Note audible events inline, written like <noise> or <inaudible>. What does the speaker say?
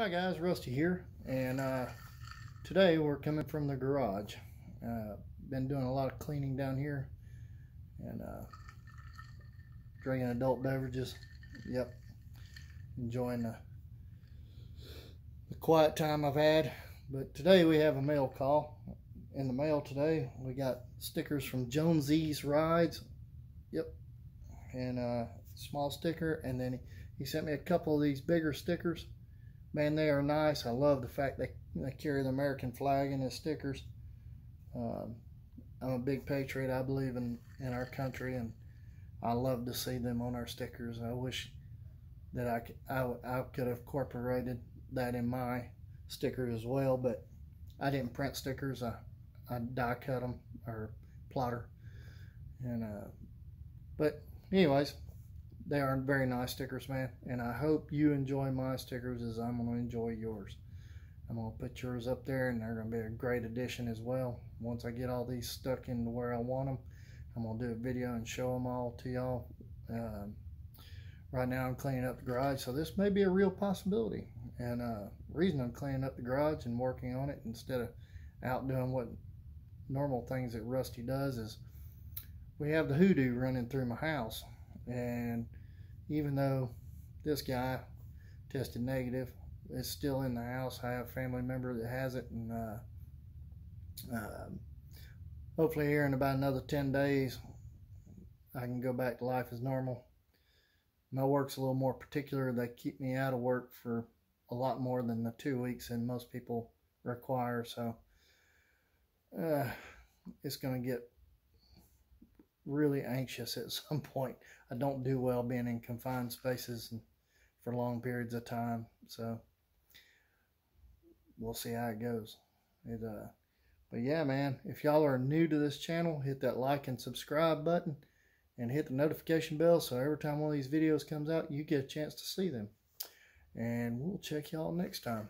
Hi guys, Rusty here, and uh, today we're coming from the garage. Uh, been doing a lot of cleaning down here, and uh, drinking adult beverages. Yep, enjoying the, the quiet time I've had. But today we have a mail call. In the mail today, we got stickers from JonesZ's Rides. Yep, and a uh, small sticker, and then he, he sent me a couple of these bigger stickers man, they are nice. I love the fact they, they carry the American flag in the stickers. Um, I'm a big patriot. I believe in, in our country, and I love to see them on our stickers. I wish that I could, I, I could have incorporated that in my stickers as well, but I didn't print stickers. I, I die cut them or plotter. And, uh, but anyways, they are very nice stickers, man. And I hope you enjoy my stickers as I'm going to enjoy yours. I'm going to put yours up there, and they're going to be a great addition as well. Once I get all these stuck into where I want them, I'm going to do a video and show them all to y'all. Um, right now I'm cleaning up the garage, so this may be a real possibility. And uh, reason I'm cleaning up the garage and working on it instead of out doing what normal things that Rusty does is we have the hoodoo running through my house. And even though this guy tested negative, it's still in the house. I have a family member that has it, and uh, uh, hopefully here in about another 10 days, I can go back to life as normal. My work's a little more particular. They keep me out of work for a lot more than the two weeks and most people require. So uh, it's going to get really anxious at <laughs> some point. I don't do well being in confined spaces and for long periods of time. So we'll see how it goes. It uh but yeah, man, if y'all are new to this channel, hit that like and subscribe button and hit the notification bell so every time one of these videos comes out, you get a chance to see them. And we'll check y'all next time.